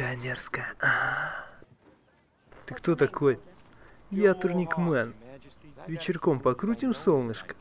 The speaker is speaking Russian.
Такая дерзкая. А. Ты кто такой? Я турникмен. Вечерком покрутим солнышко.